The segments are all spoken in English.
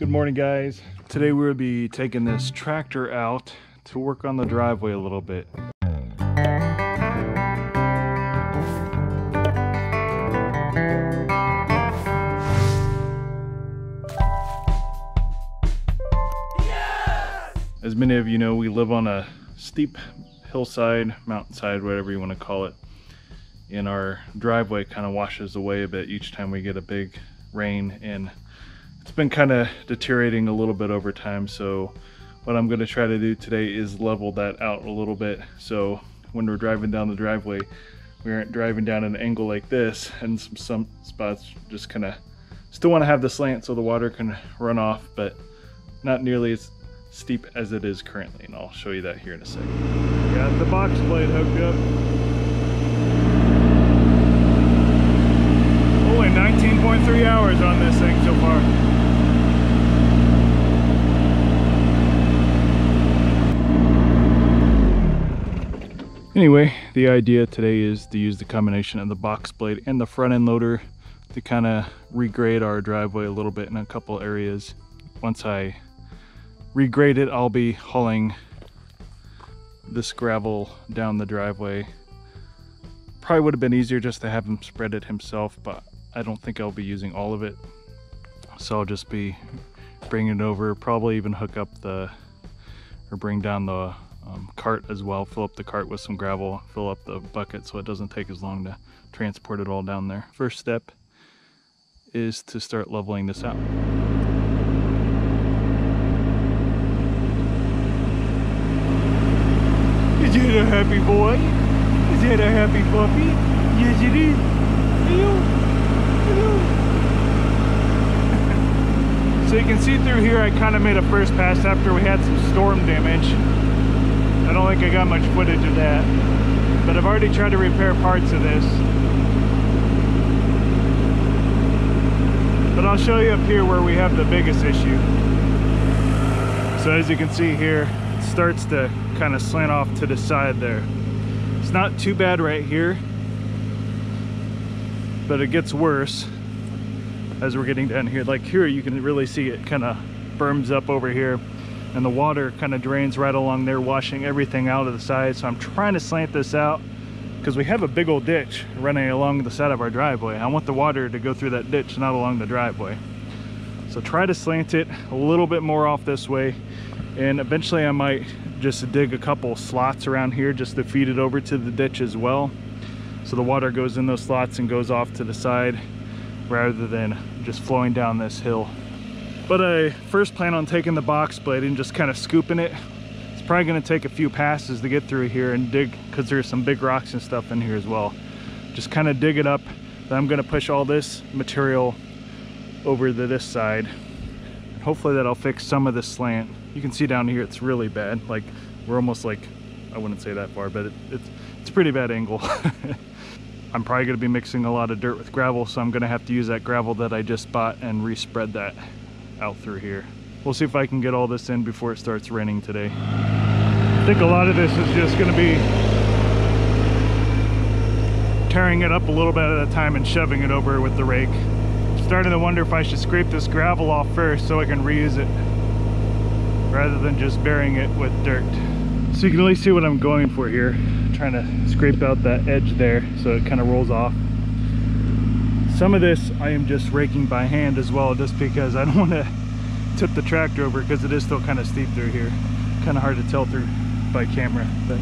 Good morning guys. Today we'll be taking this tractor out to work on the driveway a little bit. Yes! As many of you know, we live on a steep hillside, mountainside, whatever you want to call it. And our driveway kind of washes away a bit each time we get a big rain and it's been kind of deteriorating a little bit over time. So what I'm going to try to do today is level that out a little bit. So when we're driving down the driveway, we aren't driving down an angle like this and some, some spots just kind of still want to have the slant so the water can run off, but not nearly as steep as it is currently. And I'll show you that here in a second. Got the box blade hooked up. Only 19.3 hours on this thing so far. Anyway, the idea today is to use the combination of the box blade and the front end loader to kind of regrade our driveway a little bit in a couple areas. Once I regrade it, I'll be hauling this gravel down the driveway. Probably would have been easier just to have him spread it himself, but I don't think I'll be using all of it. So I'll just be bringing it over, probably even hook up the, or bring down the um, cart as well, fill up the cart with some gravel, fill up the bucket so it doesn't take as long to transport it all down there. First step is to start leveling this out. Is it a happy boy? Is that a happy puppy? Yes it is. Hello. So you can see through here I kind of made a first pass after we had some storm damage. I don't think I got much footage of that. But I've already tried to repair parts of this. But I'll show you up here where we have the biggest issue. So as you can see here, it starts to kind of slant off to the side there. It's not too bad right here, but it gets worse as we're getting down here. Like here, you can really see it kind of berms up over here and the water kind of drains right along there, washing everything out of the side. So I'm trying to slant this out because we have a big old ditch running along the side of our driveway. I want the water to go through that ditch, not along the driveway. So try to slant it a little bit more off this way. And eventually I might just dig a couple slots around here just to feed it over to the ditch as well. So the water goes in those slots and goes off to the side rather than just flowing down this hill. But I first plan on taking the box blade and just kind of scooping it. It's probably gonna take a few passes to get through here and dig, because there's some big rocks and stuff in here as well. Just kind of dig it up. Then I'm gonna push all this material over to this side. And Hopefully that'll fix some of the slant. You can see down here it's really bad. Like we're almost like, I wouldn't say that far, but it, it's, it's a pretty bad angle. I'm probably gonna be mixing a lot of dirt with gravel, so I'm gonna have to use that gravel that I just bought and respread that out through here. We'll see if I can get all this in before it starts raining today. I think a lot of this is just gonna be tearing it up a little bit at a time and shoving it over with the rake. Starting to wonder if I should scrape this gravel off first so I can reuse it rather than just burying it with dirt. So you can really see what I'm going for here. I'm trying to scrape out that edge there so it kind of rolls off. Some of this I am just raking by hand as well just because I don't want to tip the tractor over because it is still kind of steep through here. Kind of hard to tell through by camera, but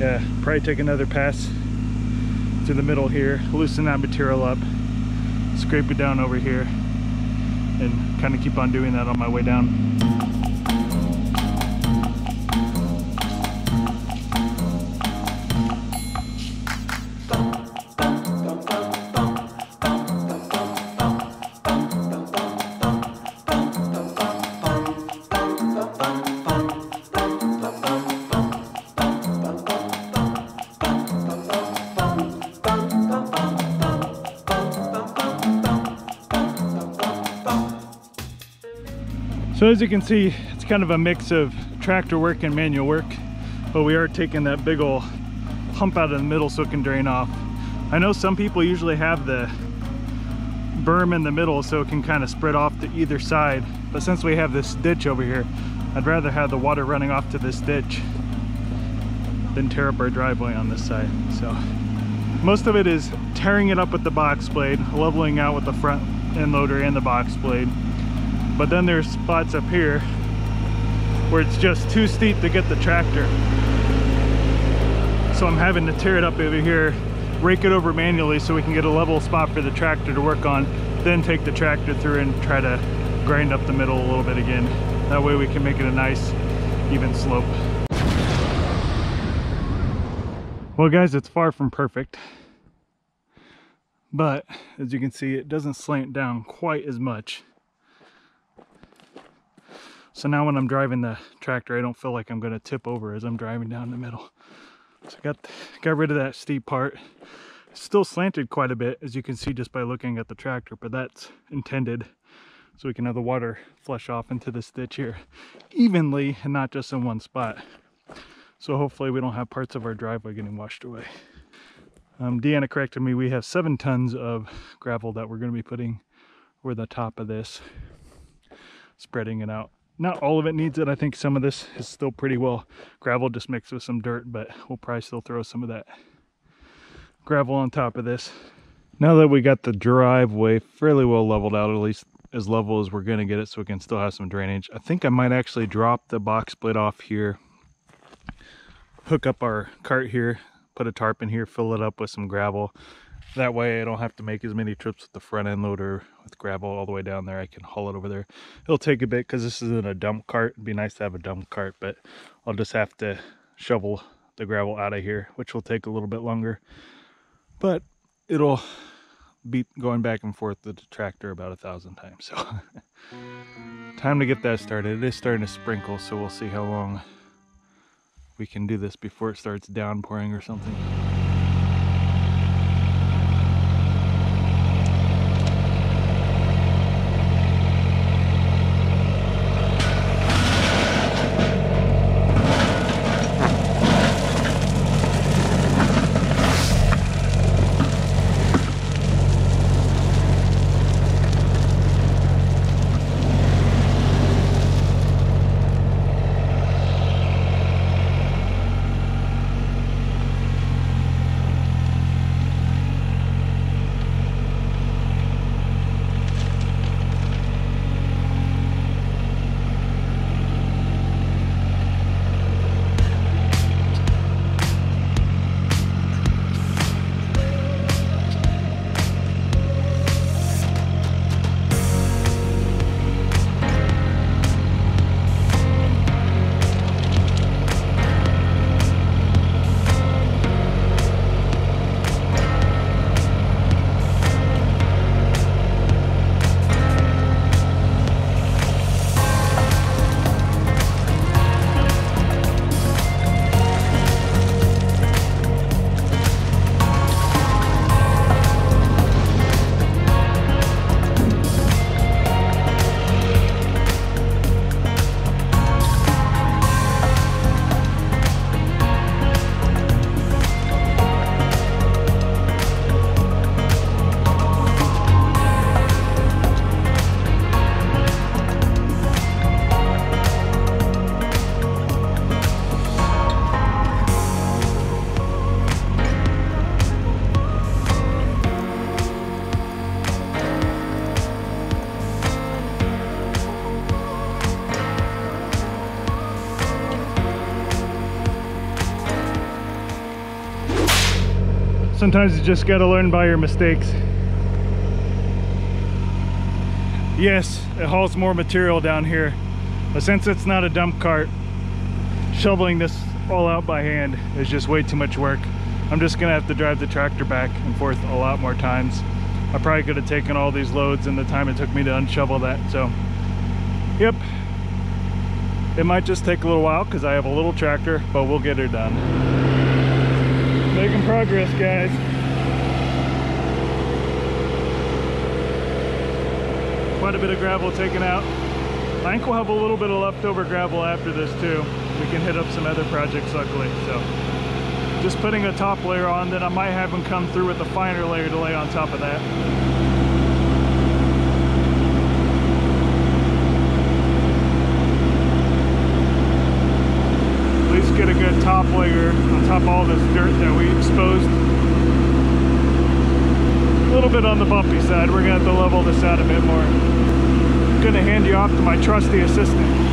yeah, probably take another pass to the middle here, loosen that material up, scrape it down over here, and kind of keep on doing that on my way down. So as you can see, it's kind of a mix of tractor work and manual work, but we are taking that big old hump out of the middle so it can drain off. I know some people usually have the berm in the middle so it can kind of spread off to either side. But since we have this ditch over here, I'd rather have the water running off to this ditch than tear up our driveway on this side. So most of it is tearing it up with the box blade, leveling out with the front end loader and the box blade. But then there's spots up here where it's just too steep to get the tractor. So I'm having to tear it up over here, rake it over manually so we can get a level spot for the tractor to work on, then take the tractor through and try to grind up the middle a little bit again. That way we can make it a nice even slope. Well guys, it's far from perfect. But as you can see, it doesn't slant down quite as much. So now when I'm driving the tractor, I don't feel like I'm gonna tip over as I'm driving down the middle. So I got, got rid of that steep part. still slanted quite a bit, as you can see just by looking at the tractor, but that's intended so we can have the water flush off into this ditch here evenly and not just in one spot. So hopefully we don't have parts of our driveway getting washed away. Um, Deanna corrected me, we have seven tons of gravel that we're gonna be putting over the top of this, spreading it out. Not all of it needs it. I think some of this is still pretty well gravel just mixed with some dirt, but we'll probably still throw some of that gravel on top of this. Now that we got the driveway fairly well leveled out, at least as level as we're gonna get it so we can still have some drainage. I think I might actually drop the box split off here, hook up our cart here, put a tarp in here, fill it up with some gravel. That way I don't have to make as many trips with the front end loader with gravel all the way down there. I can haul it over there. It'll take a bit because this isn't a dump cart. It'd be nice to have a dump cart, but I'll just have to shovel the gravel out of here, which will take a little bit longer. But it'll be going back and forth the tractor about a thousand times. So time to get that started. It is starting to sprinkle, so we'll see how long we can do this before it starts downpouring or something. Sometimes you just gotta learn by your mistakes. Yes, it hauls more material down here, but since it's not a dump cart, shoveling this all out by hand is just way too much work. I'm just gonna have to drive the tractor back and forth a lot more times. I probably could have taken all these loads in the time it took me to unshovel that, so yep. It might just take a little while because I have a little tractor, but we'll get her done. Making progress, guys. Quite a bit of gravel taken out. I think we'll have a little bit of leftover gravel after this too. We can hit up some other projects luckily, so. Just putting a top layer on, then I might have them come through with a finer layer to lay on top of that. Layer on top of all this dirt that we exposed. A little bit on the bumpy side. We're gonna have to level this out a bit more. I'm gonna hand you off to my trusty assistant.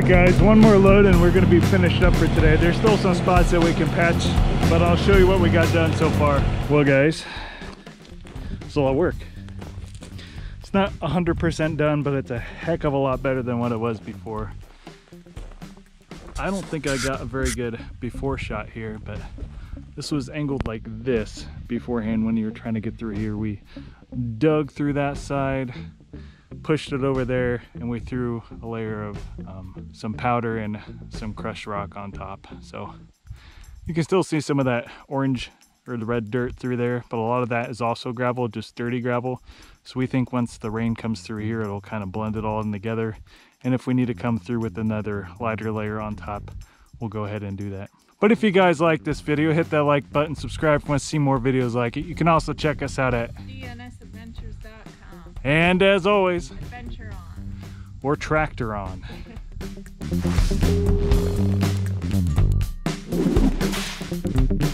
Right guys, one more load and we're gonna be finished up for today. There's still some spots that we can patch, but I'll show you what we got done so far. Well guys, it's a lot of work. It's not 100% done, but it's a heck of a lot better than what it was before. I don't think I got a very good before shot here, but this was angled like this beforehand when you were trying to get through here. We dug through that side, pushed it over there and we threw a layer of um, some powder and some crushed rock on top. So you can still see some of that orange or the red dirt through there, but a lot of that is also gravel, just dirty gravel. So we think once the rain comes through here, it'll kind of blend it all in together. And if we need to come through with another lighter layer on top, we'll go ahead and do that. But if you guys like this video, hit that like button, subscribe if you want to see more videos like it. You can also check us out at and as always, adventure on. Or tractor on.